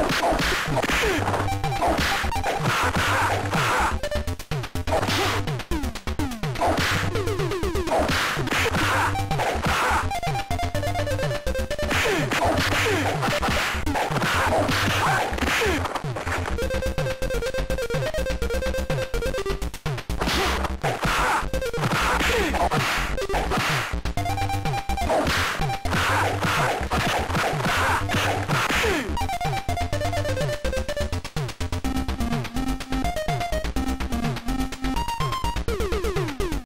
Oh,